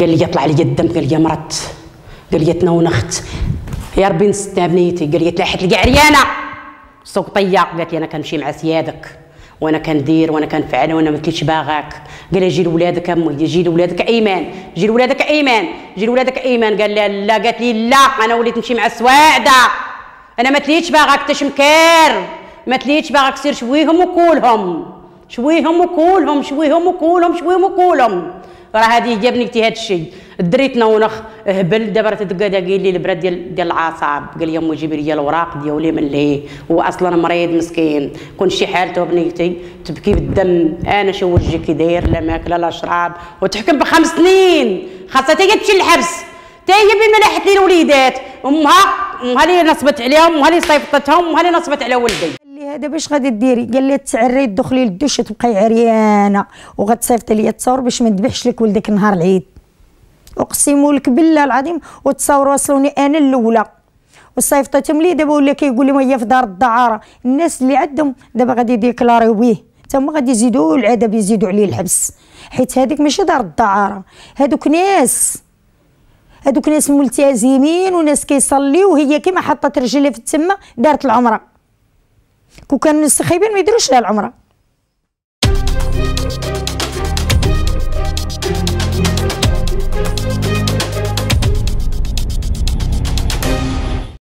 قال لي طلع لي الدم قال لي مرضت قال لي تنونخت يا ربي نستها بنيتي قال لي تلاحت لي عريانة. سوقطيه قالت لي أنا كنمشي مع سيادك وأنا كندير وأنا كنفعل وأنا ما كنتش باغاك. قال لي جي لولادك امي جي لولادك ايمان جي لولادك ايمان جي لولادك ايمان قال لها لا. قالت لي لا. أنا وليت نمشي مع السواعده أنا ما تليتش باغاك تشمكار ما تليتش باغاك سير شويهم وكولهم. شويهم وكولهم شويهم وكولهم شويهم وكولهم. راه هذه جا بنيتي هذا الشيء. دريت نونخ هبل دابا راه تدقى قايل لي البراد ديال ديال العصاب قال لي أمي جيبي لي الاوراق ديالي من ليه؟ هو أصلا مريض مسكين. كون شي حالته بنيتي تبكي بالدم أنا شو وجهي كي داير؟ لا ماكلة لا شراب. وتحكم بخمس سنين. خاصها هي تمشي للحبس تا هي بما لاحت لي الوليدات امها أمها اللي نصبت عليهم أمها اللي صيفطتهم أمها اللي نصبت على ولدي هذا باش غادي ديري؟ قال لي تعري تدخلي للدوش تبقاي عريانة وغتصيفطي لي التصاور باش ما نذبحش لك ولدك نهار العيد. أقسم لك بالله العظيم والتصاور وصلوني أنا الأولى. وصيفطتهم لي دابا ولا كيقول لي هي في دار الدعارة. الناس اللي عندهم دابا غادي ديكلاريو بيه تما غادي يزيدوا العذاب يزيدوا عليه الحبس. حيت هذيك ماشي دار الدعارة. هذوك ناس هذوك ناس ملتزمين وناس كيصليو وهي كيما حطت رجلها في التمة دارت العمرة. كون كانوا خايبين ما يديروش لها العمرة.